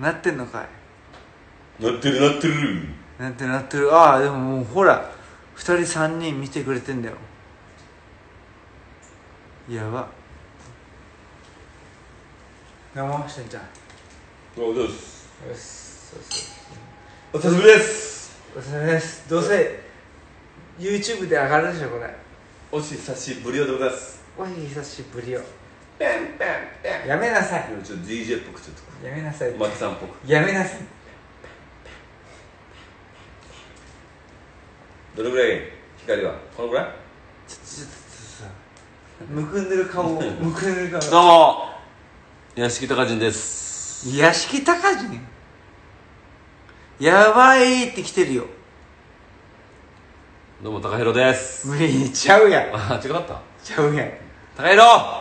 なってんのかい。なってるなってる。なってるなってる。ああでももうほら2人3人見てくれてんだよ。やば。生してんじゃん。うお久しぶりです。お疲れ様です。どうせ YouTube で上がるでしょこれ。お久しぶりでございます。おい久しぶりよペンペンペやめなさい。ンちょっと DJ っぽくちょっと。やめなさい。マキさんっぽく。やめなさい。どれぐらい光はこのぐらい？ちょちょちょっとさむくんでる顔をむくんでる顔どうも屋敷隆人です屋敷隆人やばいって来てるよどうも高弘です無理ちゃうやんあ違ったちゃうやん高弘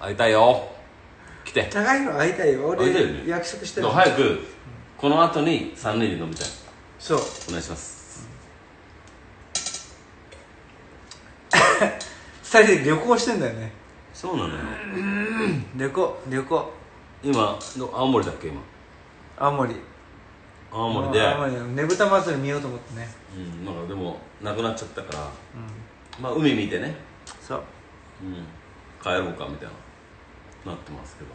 会いたいよ。来て。高いの会いたいよ。俺会いたいよね。約束してでる。も早くこの後に3人で飲みたい。そう。お願いします。二人で旅行してんだよね。そうなのよ。旅行旅行。今ど青森だっけ今？青森。青森で。青森。のねぶた祭り見ようと思ってね。うんなんかでもなくなっちゃったから。うん。まあ海見てね。そう。うん。帰ろうかみたいななってますけど。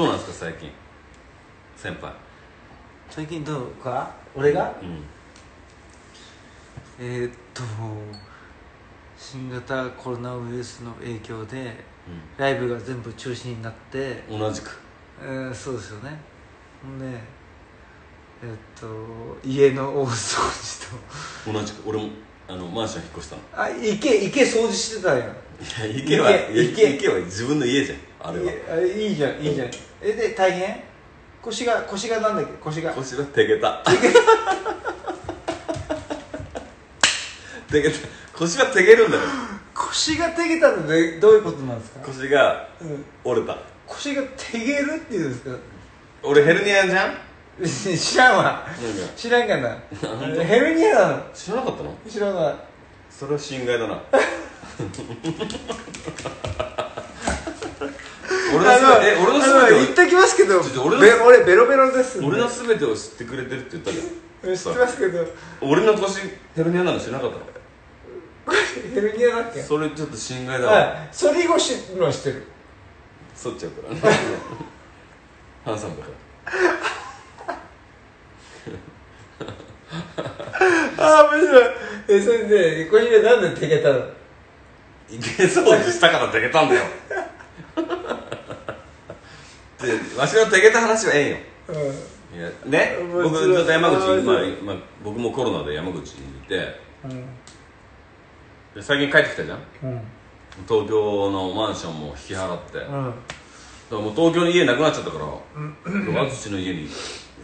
どうなんですか最近？先輩。最近どうか？俺が？うん。えー、っと新型コロナウイルスの影響でライブが全部中止になって、うん同じく。えー、そうですよね。ほんでえーっと家の大掃除同じく。俺もあのマンション引っ越したの。とあ池池掃除してたや。ん いや池は池池池は自分の家じゃんあれは。いいいじゃんいいじゃん。えで大変？腰が腰がなんだっけ？腰が。腰がてげた。てげた。腰がてげるんだよ。腰がてげたのでどういうことなんですか、腰がうん、折れた。腰がてげるっていうんですか？俺ヘルニアじゃん？知らんわ。知らんかな。本当ヘルニアなの。知らなかったの？知らない。それは心外だな 俺のすべえ俺のすあの言っべてときますけどちょっと俺のべ俺ベロベロです。を俺のすべてを知ってくれてるって言ったじゃん。知ってますけど。俺の腰ヘルニアなの知らなかったの？ヘルニアだっけ？それちょっと心外だわ。はい。反り腰のは知ってる。反っちゃうからね。ハンサムだから。ああ面白い。えそれで腰がなんでてげたの？いけそうにしたからてげたんだよ。でわしのてげた話はええんよ。ういやね？面白い。僕ずっと山口面まあ白いまあ、僕もコロナで山口にいて。んうん。で最近帰ってきたじゃん？うん。東京のマンションも引き払って、だかうんらもう東京に家なくなっちゃったから淳の家に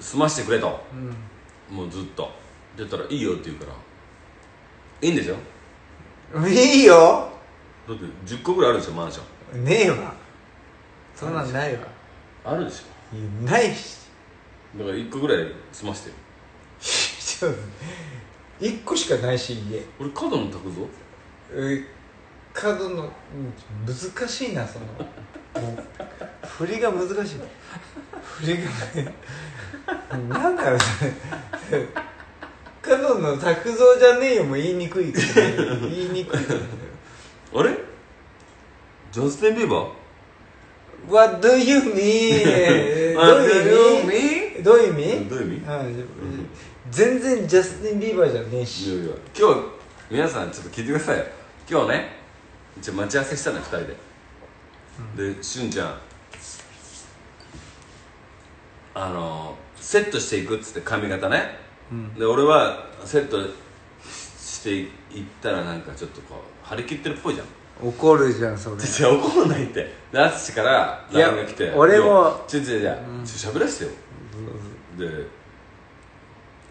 住ましてくれと。もうずっと。って言ったらいいよって言うから。いいんでしょうんいいよだって10個ぐらいあるでしょマンション。ねえわ。そんなんないわ。あるでしいやないし。ょだから1個ぐらい済ましてよちょっと一個しかないし家。俺角野拓ぞえ角のうん難しいなその。もう振りが難しい。振りがなんだろう。それ角野拓造じゃねえよもう言いにくい。言いにくいあれ？ジャスティン・ビーバー What do you mean? どういう意味？どういう意味？どういう意味？うん全然ジャスティン・ビーバーじゃねえいしやいや今日皆さんちょっと聞いてくださいよ。今日ね一応待ち合わせしたの2人で、でしゅんちゃん。あのセットしていくっつって髪型ね、で俺はセットしていったらなんかちょっとこう張り切ってるっぽいじゃん。怒るじゃんそれ。怒んないって。で淳から LINE が来て俺もいやちょちょじゃあちょ喋らせてよ。で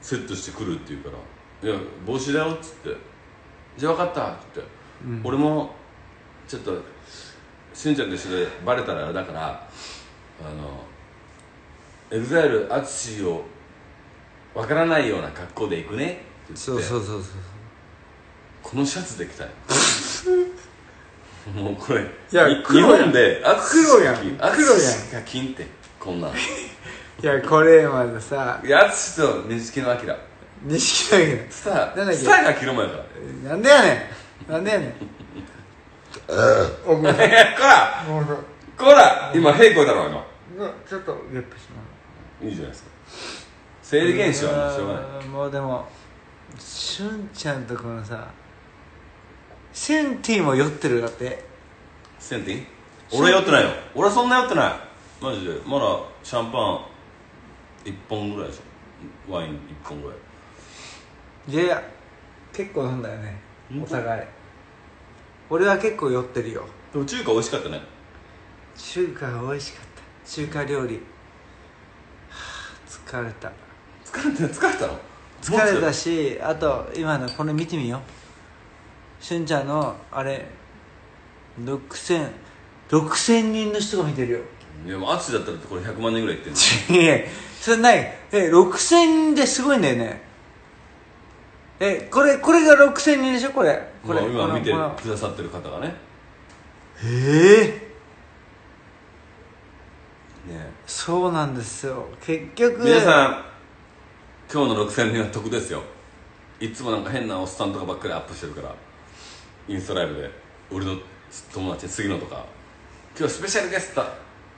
セットしてくるって言うから「いや帽子だよ」っつって「じゃあ分かった」って言って、俺もちょっとしゅんちゃんと一緒でバレたらあれだからあの EXILE 淳を分からないような格好で行くねって言って。そうそうそうそう。このシャツで着たい もうこれいやい黒やん。日本で黒やん。黒黒やんが金ってこんなん。いやこれまでさやつと錦野明錦野家スターなんだっけ？スターが切る前から。なんでやねん。なんでやねん。おごめんこらごめんこら今平行だろ今。ちょっとゲップしまいいじゃないですか。生理現象はもうしょうがない。うんもうでもしゅんちゃんとこのさシュンティも酔ってるだって。センティン俺酔ってないよ。俺そんな酔ってない。マジで。まだシャンパン1本ぐらいでしょ。ワイン1本ぐらい。いやいや結構飲んだよね。お互い。俺は結構酔ってるよ。でも中華美味しかったね。中華が美味しかった。中華料理。はあ疲れた。疲れて疲れたの？疲れたしあと今のこれ見てみようしゅんちゃんのあれ6000 6000人の人が見てるよ。いやもう淳だったらこれ100万人ぐらいいってんの？いやそれない。え6000人ですごいんだよね。えこれこれが6000人でしょ？これ。これまあ今見てこのくださってる方がね。ええ。ね。そうなんですよ。結局。皆さん今日の6000人は得ですよ。いつもなんか変なおっさんとかばっかりアップしてるからインスタライブで俺の友達杉野とか。今日スペシャルゲスト。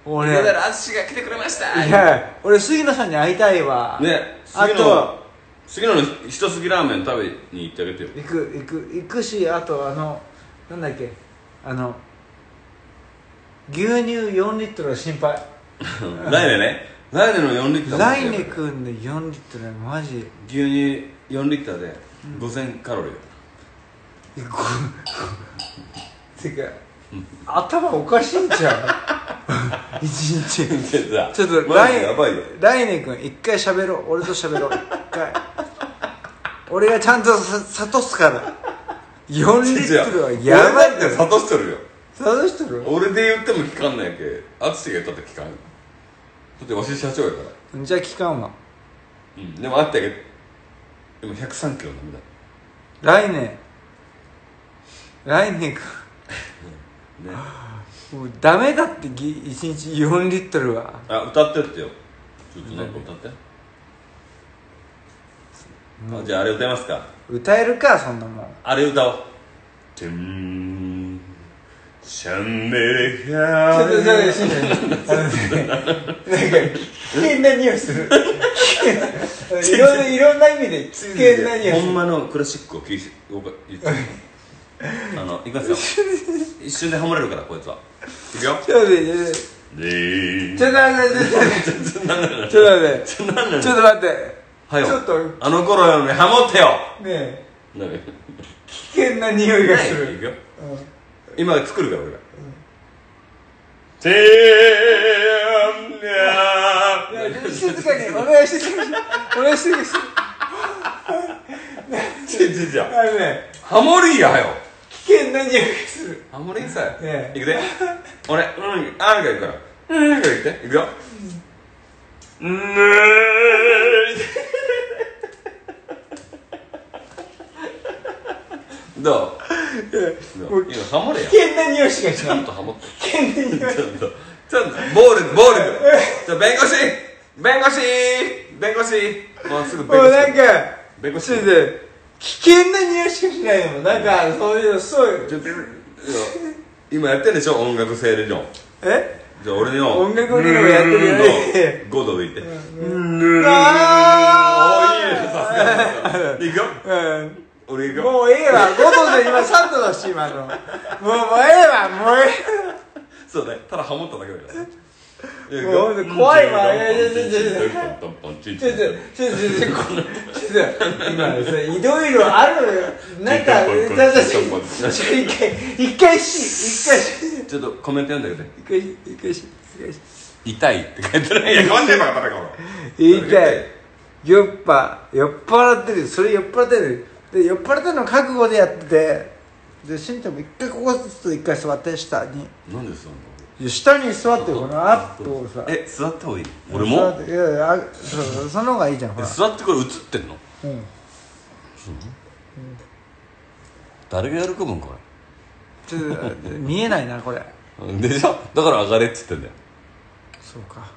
俺。池田淳が来てくれました。いや俺杉野さんに会いたいわ。ねあと杉野の一杉ラーメン食べに行ってあげてよ。行く行く行くしあとあのなんだっけ。あの牛乳4リットルが心配。ライネね。ライネの4リッターライネ君で4リットルマジ。牛乳4リッターで5000カロリーごてか頭おかしいんちゃう？一日。ちょっとマライジでやばいよ。ライネ君一回喋ろう。俺と喋ろう。一回。俺がちゃんとさ悟すから。4リットルはやばい俺だって諭してるよ。悟してる？俺で言っても聞かんないけ。淳が言ったって聞かんよ。だってわし社長やから。じゃあ聞かんわ。うん。でもあってあげてでも103キロなんだ。来年来年か。ね。もうダメだってぎ一日4リットルは。あ歌ってってよ。ちょっとなんか歌って、あじゃああれ歌いますか。歌えるかそんなもん。あれ歌おう。てんシャンネルちょハっとちょっとしんちゃんあのねなんか危険な匂いする。いろんないろんな意味で危険な匂いする。ほんまのクラシックを聞いて言ってあのいきますよ 一瞬でハモれるからこいつは。いくよ。ちょっと待って。でちょっと待ってちょっと待って。ちょっと待って。ちょっと待って。はよ。ちょっと。ねあの頃よりハモってよ。え。何危険な匂いがする。いくよ。うん。今作るから俺が。てーいや静かにお願いしてくださいお願いしてくださいちょちょちょあのねハモリやよ危険な匂いがする。ハモリさねえいくで俺うんあるからいくから。うんいって。いくよ。うん。どう？どう？今ハモれや危険な匂いしかしちない。ゃんとハモって。危険な匂い。ちょっと。ちょっと。暴力暴力ちょ弁護士。弁護士。弁護士。もうすぐ弁護士。なんか弁護士危険な匂いしかしないもんなんかそういうのそうちょっと今やってんでしょ？音楽性理論え？じゃあ俺の。音楽理論やってるよ。ね5度でいって。あおーいいねさすがいくよ。うん。俺いくよもうええわ。5度で今3度だし今の。もうもうええわ。もうえそうだよただハモっただけだからねもう怖いわ。いやいやいやいやいやポンポンポンポンチンチンえちょっとちょっとちょっとちょっとこのちょっと今さいろいろあるなんか一回一回し一回しちょっとコメント読んでくれ一回し一回し一回し痛いって書いてないいや変わんねえバカバカバカ言い酔っぱ酔っ払ってるそれ酔っ払ってるで酔っ払ってるの覚悟でやっててでしんちゃんも一回ここずつ一回座って下になんでそんいや下に座ってこのアップをさ。え座った方がいい？俺座もっていやいやあそうその方がいいじゃんほえら。座ってこれ映ってんの？うん。誰が喜ぶんこちょっと見えないなこれ。れ でしょ？だから上がれっつってんだよ。そうか。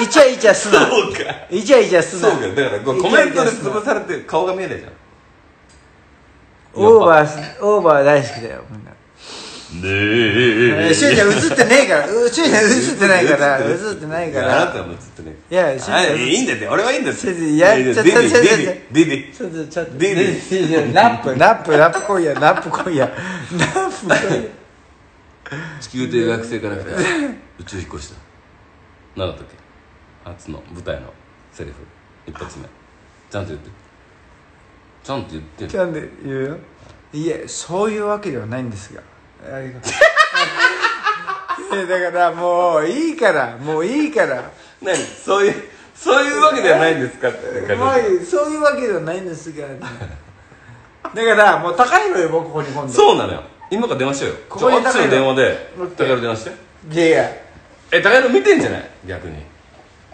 イチャイチャすな。そうか。イチャイチャすな。そうか。だからこうコメントで潰されて顔が見えないじゃん。オーバーオーバー大好きだよみんなねえ。えしゅうちゃん映ってねえから。うしゅうちゃん映ってないから。映ってない。かいやあならたはもう映ってねい。やしゅうちゃん。あいいんだって。俺はいいんだって。やちょっとちょっとちょっとちょっとででででラップラップラップ来いやラップ来いやラップ来いや地球という学生から来た宇宙飛行士だ。何だったっけ？初の舞台のセリフ。一発目。ちゃんと言って。ちゃんと言って。ちゃんと言うよいえそういうわけではないんですが だからもういいからもういいから。何？そういうそういうわけではないんですかってそういうわけではないんですがだからもう高いのよ僕ここに今度。そうなのよ。今から電話しようよ。ここにちょあっちの電話で高弘電話して。いやいや。え高弘見てんじゃない？逆に。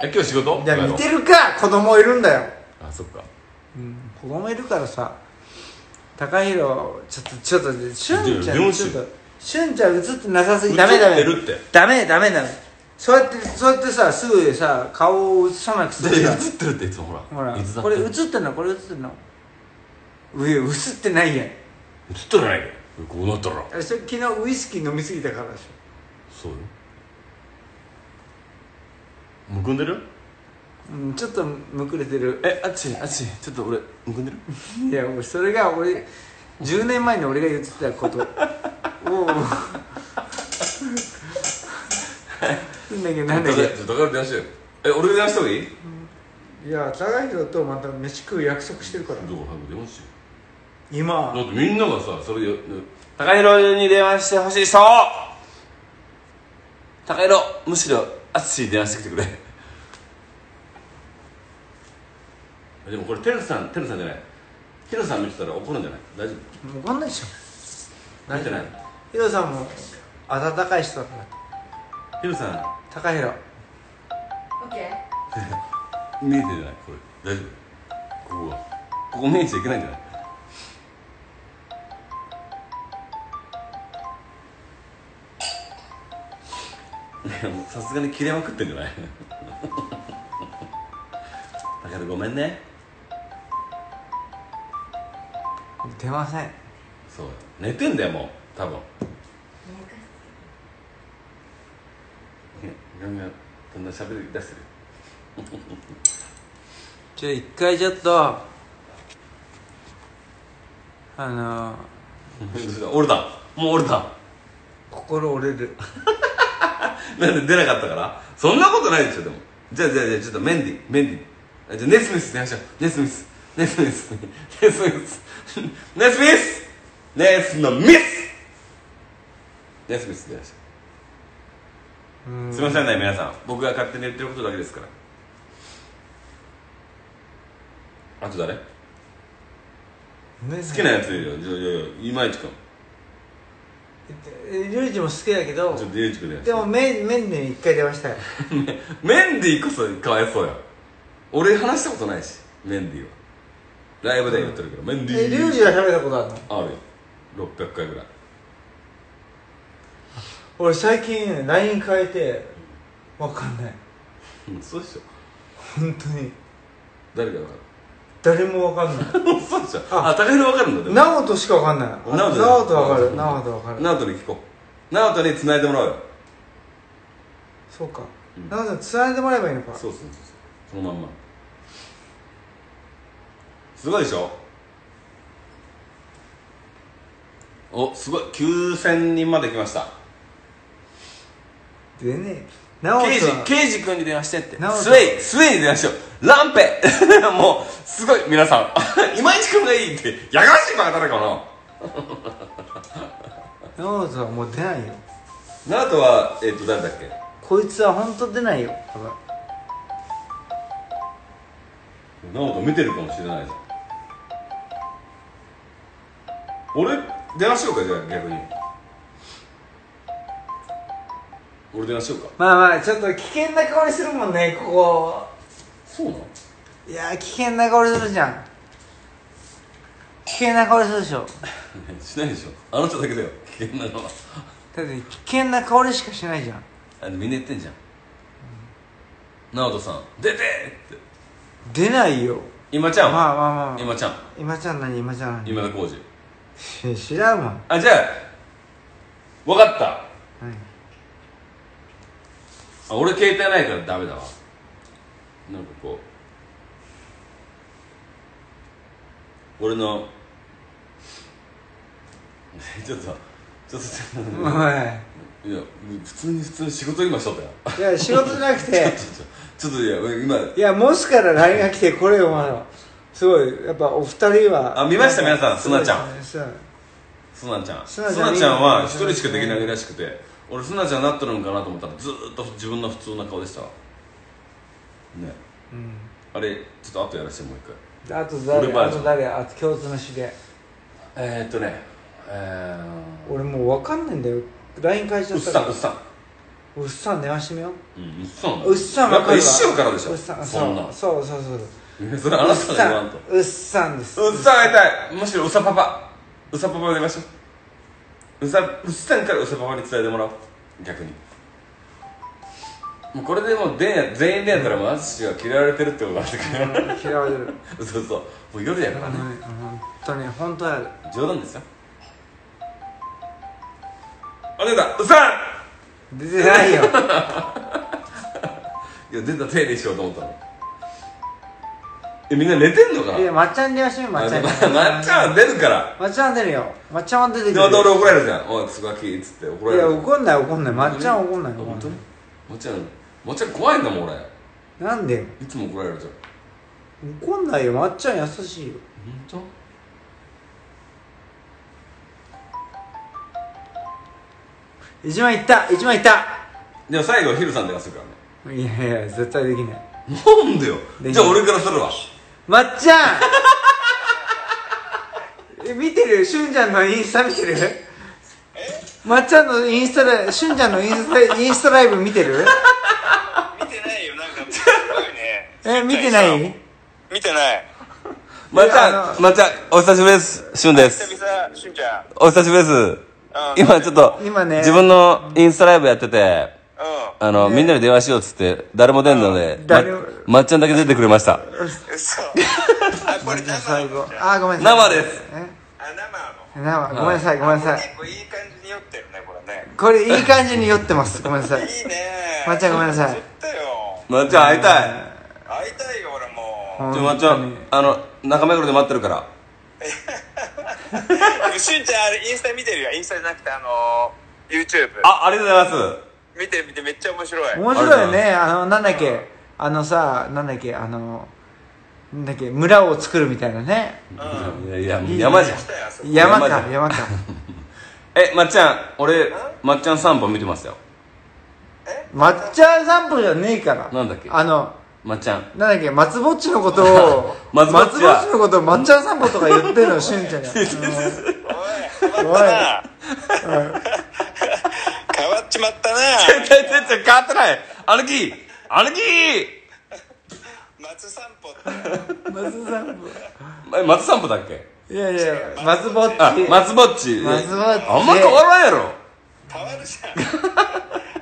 え今日仕事？いや見てるか子供いるんだよ。あそっか。うん子供いるからさ。高弘ちょっとちょっとしゅんちゃんちょっとしゅんちゃん映ってなさすぎダメダメ。映ってるって。ダメダメダメそうやってそうやってさすぐさ顔を映さなくて映ってるっていつもほら。ほら。いつだこれ映ってんの？これ映ってんの？うい映ってないやん。映ってないでこうなったら。それ昨日ウイスキー飲みすぎたからでしそうよ。むくんでる？ょ、うん、ちょっとむくれてる。えあっちあっち。ちょっと俺むくんでる？いやもうそれが俺10年前に俺が言ってたことをなん。だけどなん。だ高け高弘電話してよえ俺が電話した方がいいいや高弘とまた飯食う約束してるからどこ早く電話してよ今だってみん。ながさそれで高弘に電話してほしいそう高弘むしろ淳に電話してきてくれでもこれテルさん。テルさん。じゃないヒロさん。見てたら怒るん。じゃない大丈分かん。ないでしょ夫見てないヒロさんも温かい人だからヒロさん。高弘。OK 見えてんじゃないこれ。大丈夫？ここがここ見えちゃいけないんじゃない？さすがに切れまくってんじゃない？だからごめんね。出ません。そう。よ寝てんだよもう多分。ガンガンこんな喋り出してる。じゃあ一回ちょっとあの 俺だ。もう俺だ。心折れる。なんで出なかったから？そんなことないでしょでも。じゃあじゃあじゃあちょっとメンディメンディあじゃあネスミス電話しよう。ネスミス。ネスミス。ネスミス。ネスミス。ネスのミスネスミス電話しようん。うすいませんね皆さん。僕が勝手に言ってることだけですから。あと誰？好好きなやついるよ。じゃあじゃあ今市君。リュウジも好きだけどちょっとゆうちくん電話しでもメンメンに一回出ましたよ。メンディーこそかわいそうや。俺話したことないしメンディーは。ライブで言ってるけど、メンディー。えリュウジは喋ったことあるの？あるよ。600回ぐらい俺最近 LINE 変えてわかんない。うんそうでしょ。本当に。誰が分か誰もわかんない。るそうでしょ。あ。あ高弘分かるんだでも直人しかわかんない。直人？直人わかる。うん。直人わかる。直人に聞こう。直人に繋いでもらおうよ。そうか。うん。直人つないでもらえばいいのか。そうそうそう。そうそのまんま。すごいでしょ？おすごい。9000人まで来ましたでね直刑事刑事君に電話してって。直人スウェイスウェイに電話しよう。ランペ。もうすごい皆さん。今市君がいいって。やがましいバカ誰かな 直人はもう出ないよ。ナートはえっ、と誰だっけ？こいつは本当出ないよ。ナオト見てるかもしれないじゃん。俺電話しようかじゃあ逆に俺電話しようか。まあまあちょっと危険な香りするもんねここ。そうなの？いやー危険な香りするじゃん。危険な香りするでしょ。しないでしょ。あの人だけだよ。危険なのはだって危険な香りしかしないじゃん。あみんな言ってんじゃん。直人さん出てって。出ないよ。今ちゃんは？まあまあまあ。今ちゃん。今ちゃん何？今ちゃん何？今田耕司。し知らんわ。あじゃあ分かった。何あ俺携帯ないからダメだわ。なんかこう。俺の。ちょっとちょっとちょっと。お前いや普通に普通に仕事今しとったよ。いや仕事じゃなくて。ちょっといや俺今。いやもしから LINE が来てこれお前のすごいやっぱお二人は。あ見ました皆さん。すなちゃん。すなちゃん。すなちゃんは一人しかできないらしくて俺すなちゃんなってるのかなと思ったらずーっと自分の普通な顔でしたわ。ね。うん。あれちょっと後やらせてもう一回。あと誰俺バージョン。あと誰あと共通の知り合い。えー、っとねえ俺もう分かんないんだよ。LINE 返しちー、うっゃったから。さんうっさん。うっさん電話してみよう。うんうっさん。うっさんや分かるわ。っぱ一瞬からでしょ。うっさんそんな。そうそうそうそう。えそれあなたが言わんと。うっさんです。うっさん会いたい。むしろうさパパ。うさパパお願いしますうさうっさんからうさパパに伝えてもらおう。逆に。もうこれでもうでんや全員でやったらもう淳が嫌われてるってことがあってく嫌われる。る そうそう。もう夜やからね。本当に本当やる冗談ですよ。あ出た。うっさん!出てないよ。いや出た手にしようと思ったのえみんな寝てんのか？ないやまっちゃんに電話してみまっちゃんにまっちゃんは出るから。まっちゃんは出るよ。まっちゃんは出てくるでまた俺怒られるじゃん。おいすがきっつって怒らいやれる怒んない怒んない。まっちゃんは怒んない本当？に。もっちゃんもっちゃん怖いんだもん俺。なんで？よいつも怒られるじゃん。怒んないよ。まっちゃん優しいよ。本一万いった一万いった。当でも最後ヒルさんでがするからね。いやいや絶対できない。なんでよ？できじゃあ俺からするわまっちゃん。え見てる？しゅんちゃんのインスタ見てる？まっちゃんのインスタラしゅんちゃんのインスタインスタライブ見てる？見てないよなんか。すごいね。え見てない？見てない。まっちゃんまっちゃんお久しぶりですしゅんです。久々しゅんちゃん。お久しぶりです。うん。今ちょっと今ね。自分のインスタライブやっててうあの、みんなで電話しようっつって誰も出んのでまっちゃんだけ出てくれました。あこれ生最後。ああごめんなさい。生です。え？あ生なの生ごめんなさいごめんなさい。結構いい感じに酔ってるねこれね。これいい感じに酔ってます。ごめんなさい。いいね。まっちゃんごめんなさい。まっちゃん会いたい。会いたいよ俺も。ちょまっちゃんあの中目黒で待ってるから。う しゅんちゃんあれインスタ見てるよ。インスタじゃなくてあの YouTube あありがとうございます見て見てめっちゃ面白い。面白いよね。あのなんだっけ。あのさなんだっけ。あのなんだっけ。村を作るみたいなね。いやいや山じゃん。山か山か。えまっちゃん俺まっちゃん散歩見てますよ。抹茶散歩じゃねえから。なんだっけ？あのまっちゃん。なんだっけ。松ぼっちのことを 松ぼっちは。松ぼっちのことを抹茶散歩とか言ってるのしゅんちゃんが。おい変わったな変わっちまったな。ちょちょちょ変わってない。兄貴兄貴松散歩って。松散え松散歩だっけ？歩いやいや。松ぼっち。あ松ぼっち。松ぼっち。あんま変わらんやろ。変わるじゃん。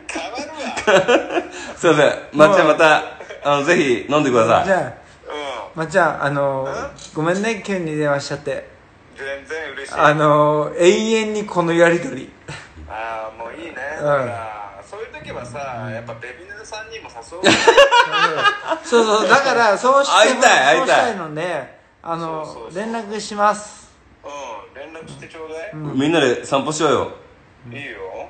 変わるわ。すいません。まっちゃんまたあのぜひ飲んでください。じゃあうん。まっちゃんあのごめんね急に電話しちゃって。全然嬉しい。あの永遠にこのやりとりああもういいね、うん。だからそういう時はさやっぱベビヌさんにも誘おう そうそうだからそうしても会いたい会いたい。そうしたいのであの連絡します。うん連絡してちょうだい、みんなで散歩しようよ。いいよ。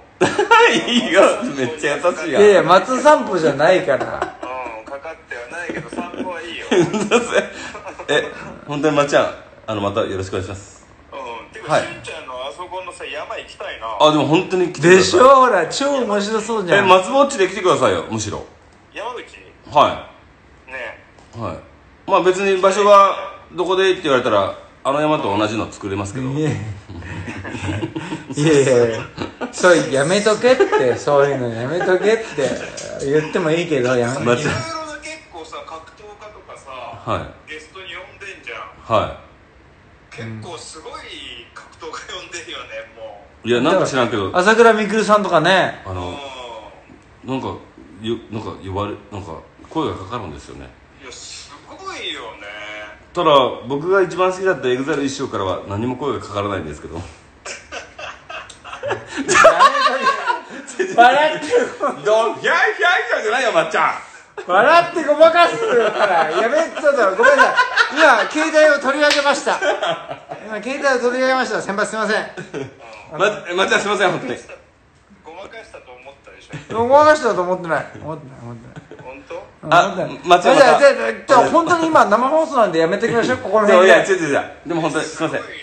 いいよ。めっちゃ優しいやん。いやいや松散歩じゃないから。うんかかってはないけど散歩はいいよ。え本当にまっちゃんあのまたよろしくお願いします。うんてか、はい。しゅんちゃんそこのさ山行きたいな。あでも本当に来てください。でしょほら超面白そうじゃえん松ぼっちで来てくださいよむしろ。山口？はね。いはい。まあ別に場所がどこでって言われたらあの山と同じの作れますけど。いやいやいやいやそうやめとけって。そういうのやめとけって。言ってもいいけどやめいろい結構さ格闘家とかさ、はゲストに呼んでんじゃん。は結構すごい格闘家呼んでるよねもいいやなんか知らんけど朝倉未来さんとかね。あうのなんかよなんか呼ばれなんか声がかかるんですよね。いやすごいよね。ただ僕が一番好きだった EXILE 一生からは何も声がかからないんですけど。笑ってどひゃいひゃいひゃいじゃないよまっちゃん。笑ってごまかすからやめちょっとごめんなさい。今携帯を取り上げました今携帯を取り上げました。先輩すいません。ままっちゃんすいません本当に。ごまかしたと思ったでしょ。ごまかしたと思ってない。思ってない思ってない。本当？あ思ってない。松山さんじゃあじゃあじゃあじゃあ本当に今生放送なんでやめてください。ここのい辺で。や違う違う違う。でも本当にすいません。すごいね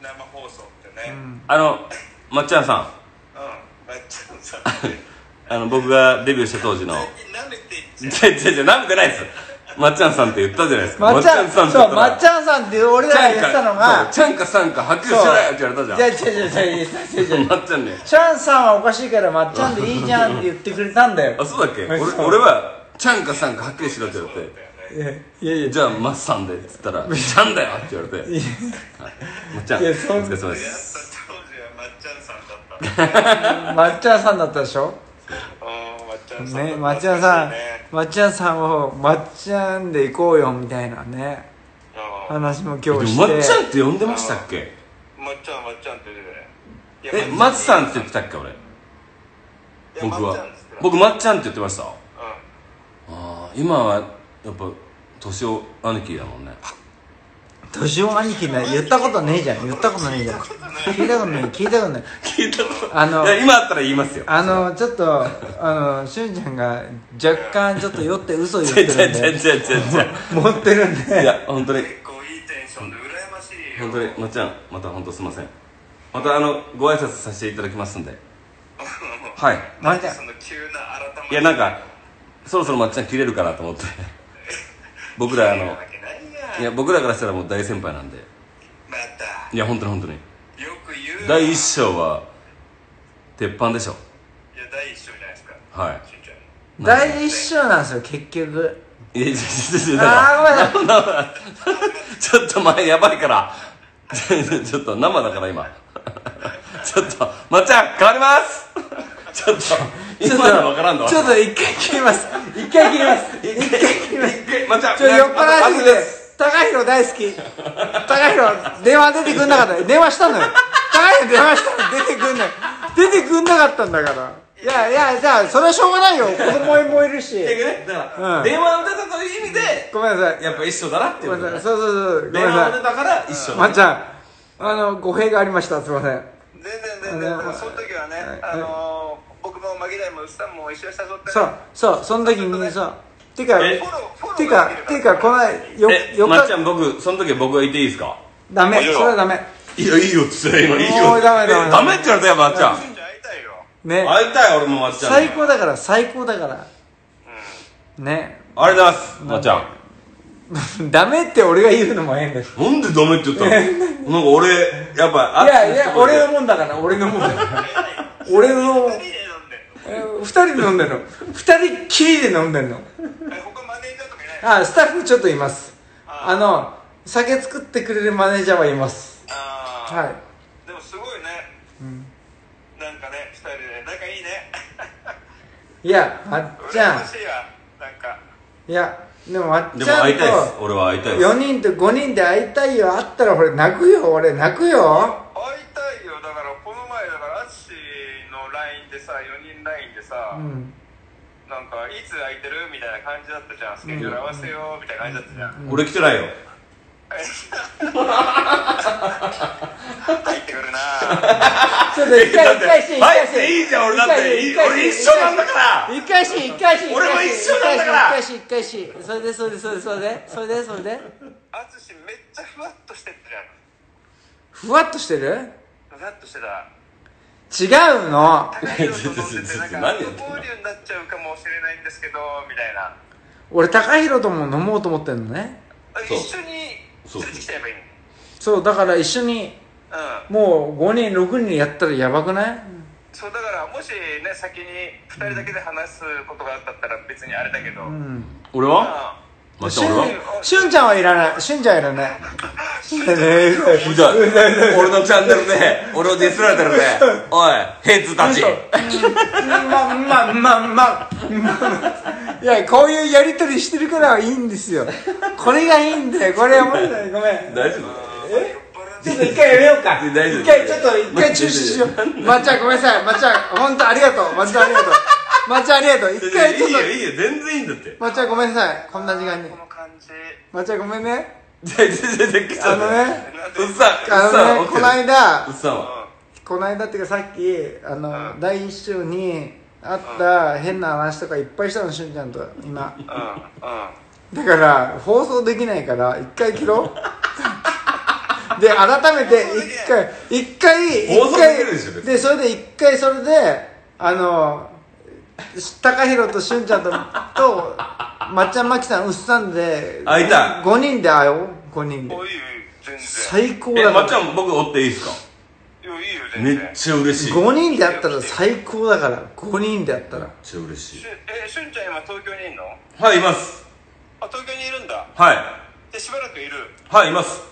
生放送ってね。うん。あのまっちゃんさん。まっちゃんさん あの僕がデビューした当時の。最近舐めてんじゃん。違う違う違うなめてないですまっちゃんさんって言ったじゃないですか。まっちゃんさんってそうまっちゃんさんって俺らが言ってたのがちゃんかさんかはっきりしろよって言われたじゃん。じゃあ違う違う違う違う違う違うまっちゃんねチャンさんはおかしいからまっちゃんでいいじゃんって言ってくれたんだよあそうだっけ俺そう俺はちゃんかさんかはっきりしろって言われていやいやいやじゃあまっさんでっつったらちゃんだよって言われてはいまっちゃんおいやそう疲れ様でやっすた当時はまっちゃんさんだったまっちゃんさんだったでしょうんまっちゃんさんだねったまっちゃんさんまっちゃんさんをまっちゃんで行こうよみたいなねうん話もでも今日して。まっちゃんって呼んでましたっけ？まっちゃんまっちゃんって言うね。え松さんって言ってたっけ俺？僕は。僕まっちゃんって言ってました。ああ今はやっぱ年男兄貴だもんね年男兄貴ね言ったことねえじゃん。言ったことねえじゃん。聞いたことない。聞いたことない。聞いたことあのいや今あったら言いますよ。あのちょっとあのしゅんちゃんが若干ちょっと酔って嘘言ってるんで。持ってるんいでや本当に。結構いいテンションで羨ましいよ。本当にまっちゃんまた本当すいません。またあのご挨拶させていただきますんで。はい。まっちゃん。その急な改まいやなんかそろそろまっちゃん切れるかなと思って。僕らあのいや僕らからしたらもう大先輩なんで。また。いや本当に本当に。よく言うな。第一章は鉄板でしょ。いや第一章じゃないですか。はい。しんちゃん第一章なんですよ結局。いやいやいやいやああごめんなさいちょっと前やばいからちょちょっと生だから今ちょっとまっちゃん変わりますちょっと今の分からんのちょっと一回切ります一回切ります一回切ります一回まっちゃんちょ酔っ払いすぎてです高弘大好き。高弘電話出てくんなかった。電話したのよ。高弘電話したの出てくんない。出てくんなかったんだから。いやいやじゃあそれはしょうがないよ。子供もいるし。だから、うん。電話を出たという意味でごめんなさい。やっぱ一緒だなっていうことだね。ごめんなさい。そうそうそう。ごめ電んなさい。話を出たから一緒だまっちゃんあの語弊がありました。すいません。全然全然。でもその時はねはいあのー僕も紛らいもうっさんも一緒に誘ってね。そうそうその時にさてかえ？フォローフォローてかてかこの間よえよまっちゃん僕その時は僕がいていいですか？ダメそれはダメ。いやいいよっつって今。いいよダメダメ。えダメって言われたよまっちゃん。ね。会いたい俺もまっちゃんに。最高だから最高だから。ね。ありがとうございますまっちゃん。ダメって俺が言うのも変だしなんでダメって言ったの？なんか俺やっぱいやいや俺のもんだから俺のもんだから。俺の 二人で飲んでんの？え二人で飲んでんの二人っきりで飲んでんの？え他マネージャーとかいないあスタッフちょっといます。あの酒作ってくれるマネージャーはいます。あー。はい。でもすごいね。なんかね二人で。仲いいね。いやまっちゃん。羨ましいわ。なんか。いやでもまっでちゃんも会いたいです。と俺は会いたいです。4人と5人で会いたいよ。会ったら俺泣くよ俺。泣くよ。会いたいよ。だからうん。なんかいつ空いてる？みたいな感じだったじゃん。スケジュール合わせようみたいな感じだったじゃん、俺来てないよ。入ってくるな。ちょっと一回一回し一回していいじゃん俺だって。一回一緒なんだから。一回し一回し俺も一緒なんだから。一回し一回し一回しそれでそれでそれでそれでそれでそれで。アツシめっちゃふわっとしてったじゃん。ふわっとしてる？ふわっとしてた違うの。高い音飲んでて なんか何やってんの無交流になっちゃうかもしれないんですけどみたいな俺高弘とも飲もうと思ってんのね。そう。一緒にそう連れてきちゃえばいいの？そうだから一緒にうん。もう5人6人やったらやばくない？そうだからもしね先に2人だけで話すことがあったら別にあれだけど、うん。俺は？あまっしゅんしゅんちゃんはいらない。しゅんちゃんはいらないひどい。俺のチャンネルで俺をディスられてるね。おいヘイツたち。まあまあまあまあいやこういうやりとりしてるからいいんですよ。これがいいんだよ。これは面白いごめん。大丈夫？ちょっと一回やめようか。大丈夫。一回ちょっと一回中止しよう。まっちゃんごめんなさい。まっちゃん本当ありがとう。まっちゃんありがとう。まっちゃんありがとう。一回ちょっといいよ。いいよ全然いいんだってまっちゃんごめんなさい。こんな時間にこ。の感じまっちゃんごめんね。じゃじゃじゃじゃ来たあのね、うっさうっあさのね、この間うっ、さんはこの間っていうかさっき、あの、第一章にあった変な話とかいっぱいしたの、しゅんちゃんと今。うんうんだから、放送できないから、一回切ろう。で、改めて、一回、一回、放送で一回きるでしょ別にで、それで一回、それで、あの、高弘としゅんちゃんと、と、まっちゃんまきさん、うっさんで、会いた。い5人で会おう、5人で。お。いいよ全然。最高えだから。まっちゃん僕追っていいですか？いやいいよ全然。めっちゃ嬉しい。めっ5人で会ったら最高だから、5人で会ったら。ちゃ嬉しい。しゅえしゅんちゃん今東京にいんの？はいいます。あ東京にいるんだ。はい。でしばらくいる。はいいます。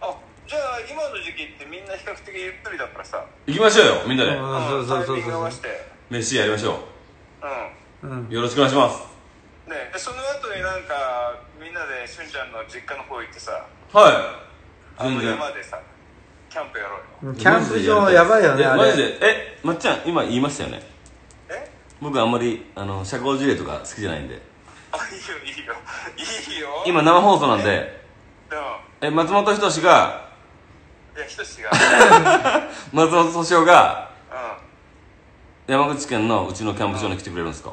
あじゃあ今の時期ってみんな比較的ゆっくりだからさ。行きましょうよみんなで。うんそうそうそうそう。タイミング合わせて。飯やりましょううん。うよろしくお願いします。んねでその後になんかみんなでしゅんちゃんの実家の方行ってさはい。あの山でさキャンプやろうよ。キャンプ場やばいよね、あマジれ。で？えまっちゃん今言いましたよね？え？僕あんまりあの社交辞令とか好きじゃないんで。あいいよいいよ。いいよ。今生放送なんで。うん。え松本人志がいやひとしが。松本敏夫がう山口県のうちのキャンプ場に来てくれるんですか？ん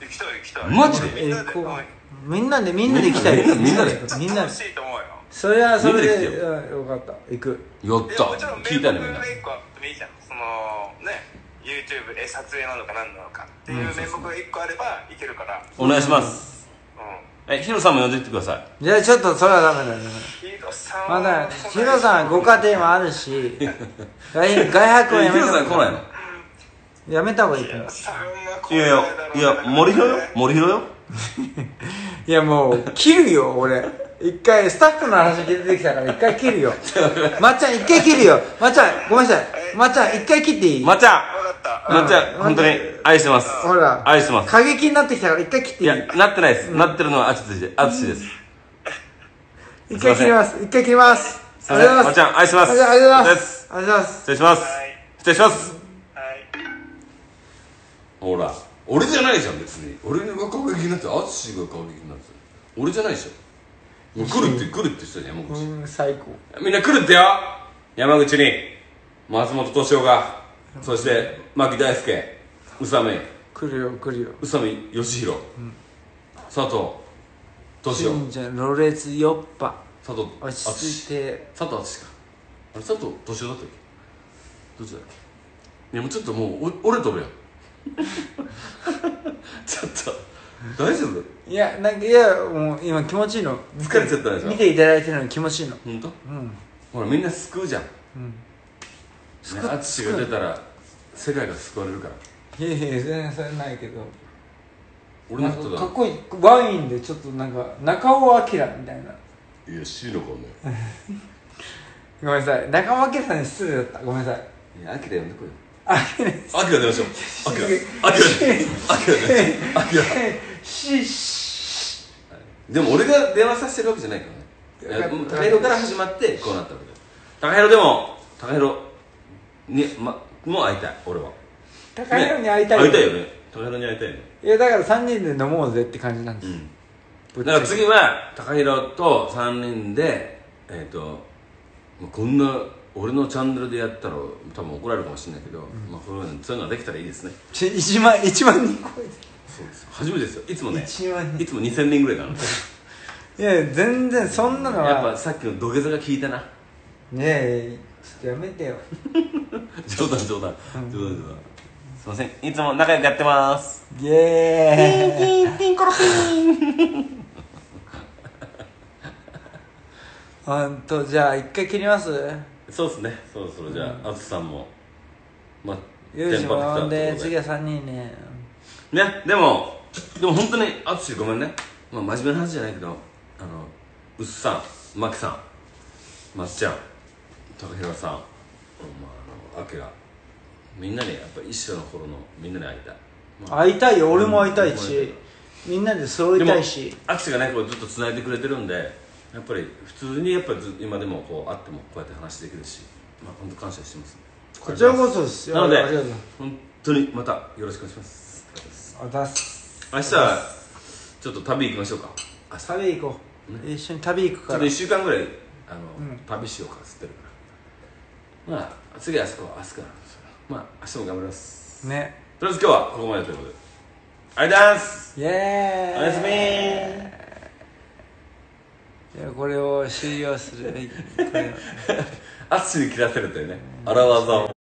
行きたい行きたい。マジで？みんなでえこううんみんなでみんなで行きたい。みんなみんなでみんなで楽しい。と思うよそれはそれでみんなで来てうんよかった。行く。やった。いやもちろん聞いたねみんな。名目が一個あってもいいじゃんそのね YouTube え撮影なのか何なのかっていう名目が一個あればいけるから。お願いします。うん。えヒロさんも呼んできてください。じゃあちょっとそれはダメだねヒロさんはまだヒロさんはご家庭もあるし外 外泊はえヒロやめたさん来ないの？やめた方がいいかなヒロさんは来いやいやいや森広よ？森広よ？いやもう切るよ俺。一回スタッフの話出てきたから一回切るよ。まっちゃん一回切るよ。まっちゃんごめんなさい。まっちゃん一回切っていい？まっちゃ分かった。んまっちゃん本当に愛してます。ほら愛してます。過激になってきたから一回切っていい？いやなってないです。なってるのはあつしであつしです。一回切ります。一回切ります。すいません。まっちゃん愛してます。ありがとうございまです。すありがとうございます。失礼します。はい失礼します。はいほら俺じゃないじゃん別に。俺が過激になってあつしが過激になって俺じゃないでしょ。もう来るって来るって言ってたじゃん山口。うん最高。みんな来るってよ。山口に。松本敏夫が。そして牧大輔。宇佐美。来るよ来るよ。宇佐美義弘、佐藤敏夫。しんちゃんろれつよっぱ佐藤落ち着いて。佐藤淳か。あれ佐藤敏夫だったっけ？どっちだっけ？いやもうちょっともうお折れとるやん ちょっと。大丈夫？いやなんかいやもう今気持ちいいの。疲れちゃったでしょ？見ていただいてるの気持ちいいの。本当？うん。ほらみんな救うじゃん。うん。救う淳が出たら世界が救われるから。いやいや全然それないけど。なん俺のことだ。かかっこいい。ワインでちょっとなんか中尾明みたいな。いや死の子ねごめんなさい。中尾明さんに失礼だった。ごめんなさい。いやアキラ呼んでこいよあきれアキラ出ましょうアキラアキラアキラ出ましょうアキラししでも俺が電話させてるわけじゃないからね。高弘から始まってこうなったわけだ。高弘でも高弘にまもう会いたい俺は。高弘に会いたいね会いたいよね。高弘に会いたいよね。いやだから3人で飲もうぜって感じなんです、うん。だから次は高弘と3人でえっ、とまあこんな俺のチャンネルでやったら多分怒られるかもしれないけど、まあそういうのそういうのができたらいいですね。ち1万1万人超えそうです。初めてですよ。いつもね1万人いつも2000人ぐらいかな。いや全然そんなのは。やっぱさっきの土下座が効いたな。ねえちょっとやめてよ。冗談冗談。冗談冗談。すいません。いつも仲良くやってます。イエーイ。ピンコロピンほんとじゃあ一回切ります？そうですね。そろそろじゃあ淳さんも。まあよいしょ。ほんで。次は3人ね。ねでもでも本当に淳ごめんね、まあ、真面目な話じゃないけどあのうっさんまきさんまっちゃん高平さんまああのあきらみんなにやっぱ一緒の頃のみんなに会いたい、まあ会いたいよ。俺も会いたいうんしみんなで揃いたいし。アキシがねこうずっと繋いでくれてるんでやっぱり普通にやっぱりず今でもこう会ってもこうやって話できるしまあ本当感謝してます。こちらこそです。よなのでありがとう。本当にまたよろしくお願いします。あざっす。明日はちょっと旅行きましょうか。明日ちょ旅行こう。一緒に旅行くから。っと1週間ぐらいあの、うん。旅しようかっつってるから。まあ次はあそこあそこな。んですよまあ明日も頑張ります。ね。とりあえず今日はここまでということで。ありがとうございます。イエーイ。おやすみこれを終了する これを。淳に切らされたよね。荒技を